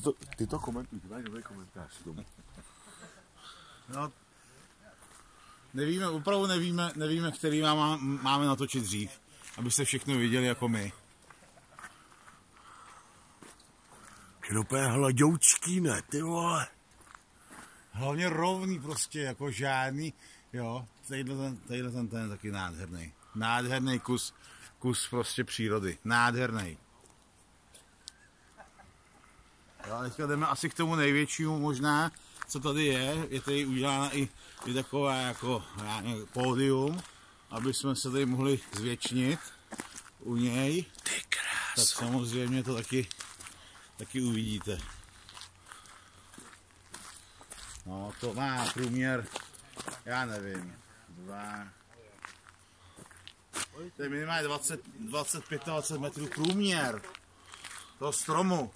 Ty to, ty to komentuj, ty máš dobrý komentář k tomu. No, nevíme, opravdu nevíme, nevíme, který má, máme natočit dřív, abyste všechno viděli jako my. Úplně hladoučký, ne, ty vole. Hlavně rovný prostě, jako žádný, jo, tadyhle ten, tadyhle ten, ten je taky nádherný. Nádherný kus, kus prostě přírody, nádherný. Jo, a teďka jdeme asi k tomu největšímu možná, co tady je. Je tady udělána i, i takové jako nevím, pódium, aby jsme se tady mohli zvětšnit u něj. Ty Tak krás. samozřejmě to taky, taky uvidíte. No to má průměr, já nevím, dva, to je minimálně 20, 25 20 metrů průměr toho stromu.